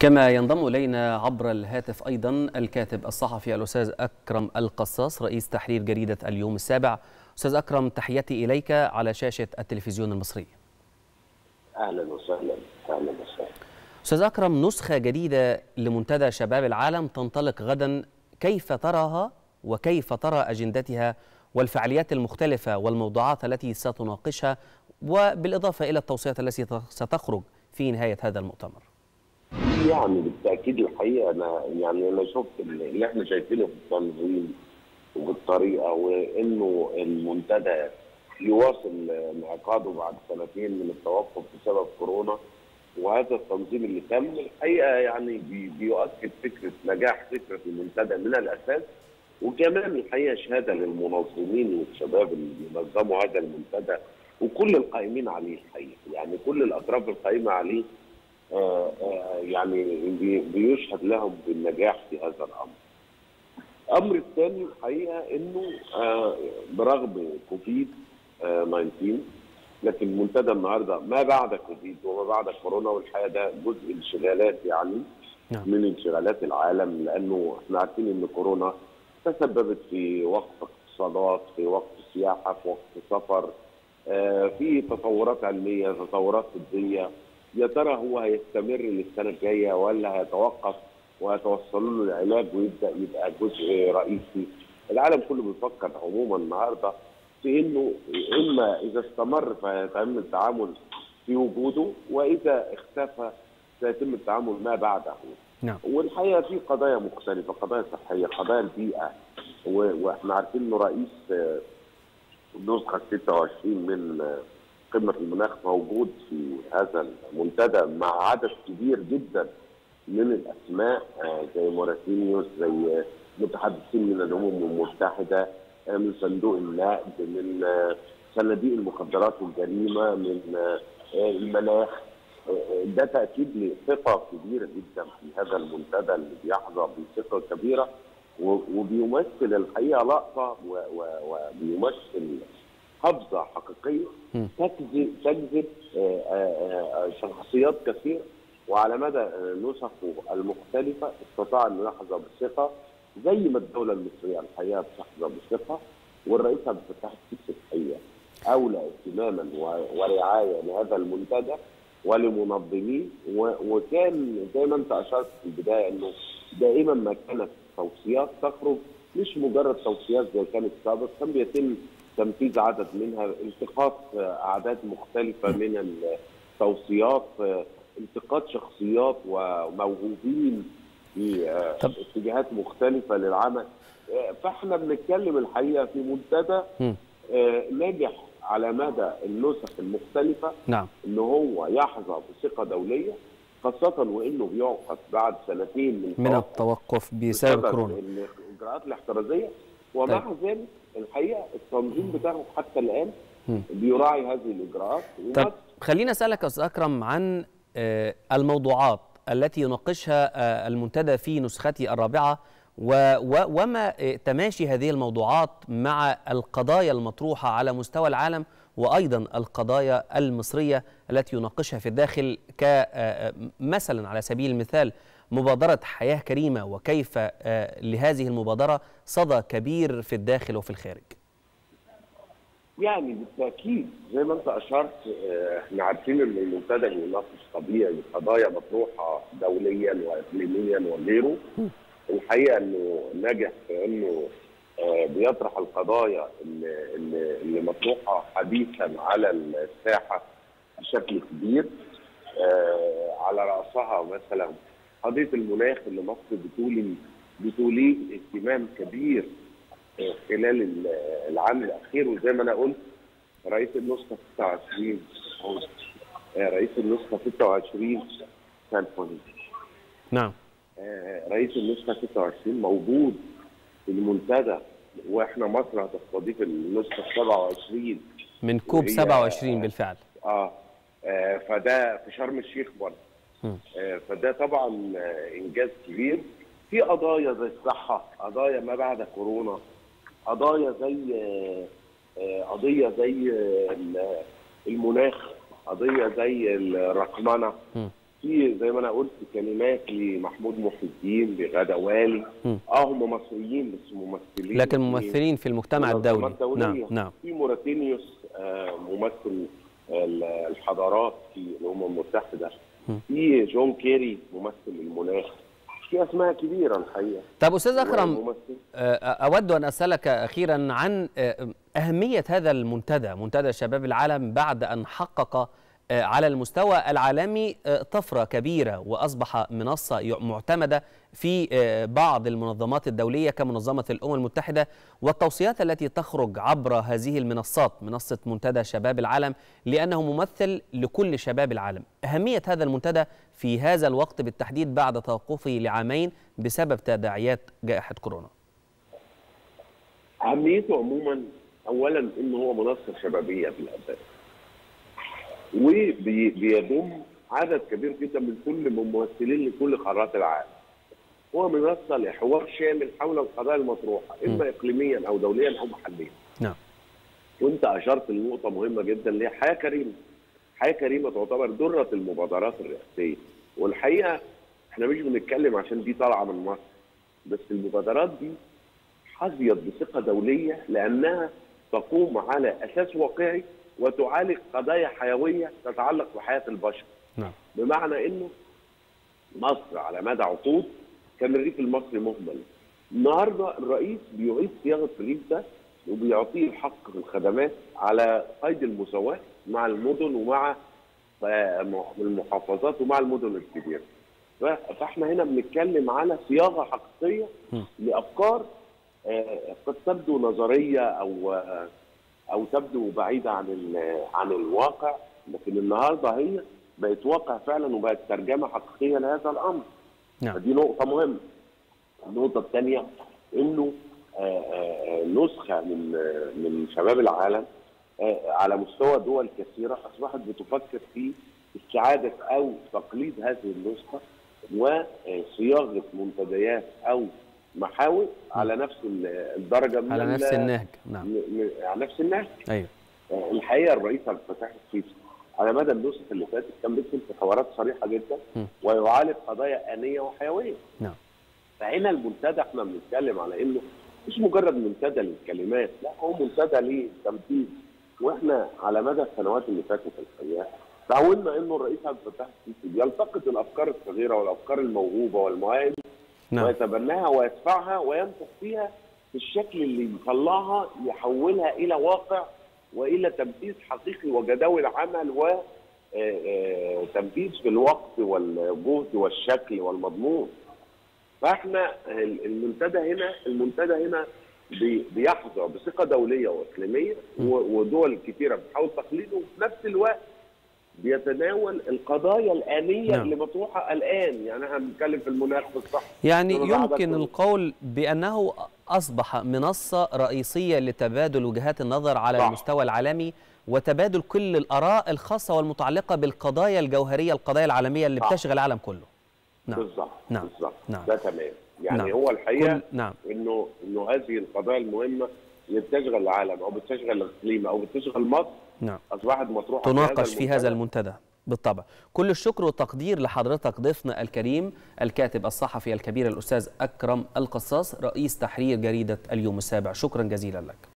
كما ينضم إلينا عبر الهاتف أيضا الكاتب الصحفي الأستاذ أكرم القصاص رئيس تحرير جريدة اليوم السابع. أستاذ أكرم تحياتي إليك على شاشة التلفزيون المصري. أهلا وسهلا. أهلا وسهلا. أستاذ أكرم نسخة جديدة لمنتدى شباب العالم تنطلق غدا. كيف تراها وكيف ترى أجندتها والفعاليات المختلفة والموضوعات التي ستناقشها؟ وبالإضافة إلى التوصيات التي ستخرج في نهاية هذا المؤتمر. يعني بالتأكيد الحقيقة أنا يعني أنا شفت اللي إحنا شايفينه في التنظيم وبالطريقة وإنه المنتدى يواصل انعقاده بعد سنتين من التوقف بسبب كورونا وهذا التنظيم اللي تم الحقيقة يعني بي- بيؤكد فكرة نجاح فكرة المنتدى من الأساس وكمان الحقيقة شهادة للمنظمين والشباب اللي بينظموا هذا المنتدى وكل القائمين عليه الحقيقة. يعني كل الأطراف القائمة عليه يعني بي- بيشهد لهم بالنجاح في هذا الأمر. الامر الثاني الحقيقة إنه آه، برغم كوفيد آه، 19 لكن منتدى النهارده ما بعد كوفيد وما بعد كورونا والحقيقة ده جزء انشغالات يعني نعم. من انشغالات العالم لأنه إحنا عارفين إن كورونا تسببت في وقف اقتصادات في وقف سياحة في وقف سفر آه، في تطورات علمية تطورات طبية يا ترى هو هيستمر للسنة الجاية ولا هيتوقف وهيتوصلوا له العلاج ويبدأ يبقى جزء رئيسي؟ العالم كله بيفكر عموما النهارده في إنه إما إذا استمر فيتم التعامل في وجوده وإذا اختفى سيتم التعامل ما بعده. نعم. والحقيقة في قضايا مختلفة قضايا صحية قضايا البيئة. وإحنا عارفين إنه رئيس النسخه 26 من قمة المناخ موجود في هذا المنتدى مع عدد كبير جدا من الأسماء آه، زي موراتينيوس زي متحدثين من الأمم المتحدة آه، من صندوق النقد من آه، صناديق المخدرات والجريمه من المناخ. ده تأكيد لثقة كبيرة جدا في هذا المنتدى اللي بيحظى بثقة كبيرة وبيمثل الحقيقة لقطة وبيمثل قفزه حقيقية. تجذب تجذب آه، آه، آه، شخصيات كثيره وعلى مدى نسخه المختلفة استطاع انه يحظى بالثقه زي ما الدولة المصرية الحقيقة بتحظى بالثقه والرئيس عبد الفتاح السيسي الحقيقة أولى اهتماما ورعاية لهذا المنتدى ولمنظميه وكان زي ما أنت أشرت في البداية أنه دائما ما كانت توصيات تخرج مش مجرد توصيات زي كانت سابق كان بيتم تنفيذ عدد منها التقاط أعداد مختلفة من التوصيات التقاط شخصيات وموهوبين في اتجاهات مختلفة للعمل. فإحنا بنتكلم الحقيقة في منتدى. آه، نجح على مدى النسخ المختلفة نعم. إن هو يحظى بثقة دولية خاصة وإنه بيعقد بعد سنتين من من توقف التوقف بسبب بسبب كورونا. الاجراءات الاحترازية ومع طيب. ذلك الحقيقة التنظيم بتاعه حتى الآن. بيراعي هذه الإجراءات طب خلينا أسألك يا أستاذ أكرم عن آه، الموضوعات التي يناقشها آه، المنتدى في نسخته الرابعة وما آه، تماشي هذه الموضوعات مع القضايا المطروحة على مستوى العالم وأيضا القضايا المصرية التي يناقشها في الداخل كمثلا على سبيل المثال مبادرة حياة كريمة وكيف آه، لهذه المبادرة صدى كبير في الداخل وفي الخارج. يعني بالتأكيد زي ما أنت أشرت آه، إحنا عارفين إن المنتدى بيناقش طبيعي قضايا مطروحة دوليا واقليميا وغيره. الحقيقة إنه نجح في إنه آه، بيطرح القضايا اللي, اللي, اللي مطروحة حديثا على الساحة بشكل كبير. على رأسها مثلا قضية المناخ اللي مصر بتولي بتوليه اهتمام كبير آه، خلال ال- العام الأخير وزي ما أنا قلت رئيس النسخة 26 هو- آه، رئيس النسخة 26 كان نعم آه، رئيس النسخة 26 موجود في المنتدى وإحنا مصر هتستضيف النسخة 27 من كوب وهي- 27 بالفعل. آه آه، فده في شرم الشيخ برضه. آه، فده طبعا آه، إنجاز كبير في قضايا زي الصحة قضايا ما بعد كورونا قضايا زي آه، آه، قضية زي آه، ال- المناخ قضية زي الرقمنة. في زي ما أنا قلت كلمات لمحمود محي الدين لغدا والي. آه هم مصريين بس ممثلين لكن ممثلين في المجتمع الدولي. نعم نعم في موريتانيوس آه، ممثل ال- الحضارات في الأمم المتحدة. في جون كيري ممثل المناخ في أسماء كبيرة الحقيقة. طب أستاذ أكرم ممثل. آه، أود أن أسألك أخيرا عن آه، أهمية هذا المنتدى منتدى شباب العالم بعد أن حقق آه، على المستوى العالمي آه، طفرة كبيرة وأصبح منصة معتمدة في آه، بعض المنظمات الدولية كمنظمة الأمم المتحدة. والتوصيات التي تخرج عبر هذه المنصات منصة منتدى شباب العالم لأنه ممثل لكل شباب العالم. أهمية هذا المنتدى في هذا الوقت بالتحديد بعد توقفه لعامين بسبب تداعيات جائحة كورونا. أهميته عموما اولا إن هو منصة شبابية في الاساس وبيضم عدد كبير جدا من كل من ممثلين لكل قارات العالم. هو منصه لحوار شامل حول القضايا المطروحة إما اقليميا أو دوليا أو محليا. نعم. وأنت أشرت لنقطة مهمة جدا اللي هي حياة كريمة. حياة كريمة تعتبر درة المبادرات الرئاسية. والحقيقة إحنا مش بنتكلم عشان دي طالعة من مصر بس المبادرات دي حظيت بثقة دولية لأنها تقوم على أساس واقعي وتعالج قضايا حيوية تتعلق بحياة البشر. نعم. بمعنى إنه مصر على مدى عقود كان الريف المصري مهمل. النهارده الرئيس بيعيد صياغة الريف ده وبيعطيه الحق في الخدمات على قيد المساواة مع المدن ومع المحافظات ومع المدن الكبيرة. فإحنا هنا بنتكلم على صياغة حقيقية. لأفكار آه، قد تبدو نظرية أو آه، أو تبدو بعيدة عن عن الواقع لكن النهارده هي بقت واقع فعلا وبقت ترجمة حقيقية لهذا الأمر. نعم. فدي نقطة مهمة. النقطة الثانية إنه آه، آه، نسخة من من شباب العالم آه، على مستوى دول كثيرة أصبحت بتفكر في استعادة أو تقليد هذه النسخة وصياغة منتديات أو محاور على نفس ال- الدرجة من على نفس النهج. نعم. على نفس النهج. أيوه. آه، الحقيقة الرئيس عبد الفتاح السيسي على مدى النسخ اللي فاتت كان بيدخل في حوارات صريحة جدا م. ويعالج قضايا آنية وحيوية. نعم. فهنا المنتدى إحنا بنتكلم على إنه مش مجرد منتدى للكلمات لا هو منتدى للتنفيذ وإحنا على مدى السنوات اللي فاتت الحقيقة تعودنا إنه الرئيس عبد الفتاح السيسي بيلتقط الأفكار الصغيرة والأفكار الموهوبة والمواهب نعم. ويتبناها ويدفعها وينفخ فيها في الشكل اللي يطلعها يحولها إلى واقع وإلى تنفيذ حقيقي وجداول عمل و آه، آه، تنفيذ في الوقت والجهد والشكل والمضمون. فإحنا ال- المنتدى هنا المنتدى هنا بي- بيحظى بثقة دولية وإقليمية ودول كثيره بتحاول تقليده وفي نفس الوقت بيتناول القضايا الآنية نعم. اللي مطروحة الآن يعني إحنا بنتكلم في المناخ في الصحة يعني يمكن القول بأنه أصبح منصة رئيسية لتبادل وجهات النظر على صح. المستوى العالمي وتبادل كل الآراء الخاصة والمتعلقة بالقضايا الجوهرية القضايا العالمية اللي صح. بتشغل العالم كله نعم بالظبط نعم. بالظبط نعم. ده تمام يعني نعم. هو الحقيقة كل نعم انه إنه هذه القضايا المهمة بتشغل العالم أو بتشغل الاقليم أو بتشغل مصر نعم. اصبحت مطروحة تناقش في هذا المنتدى. المنتدى. بالطبع. كل الشكر والتقدير لحضرتك ضيفنا الكريم الكاتب الصحفي الكبير الأستاذ أكرم القصاص رئيس تحرير جريدة اليوم السابع. شكرا جزيلا لك.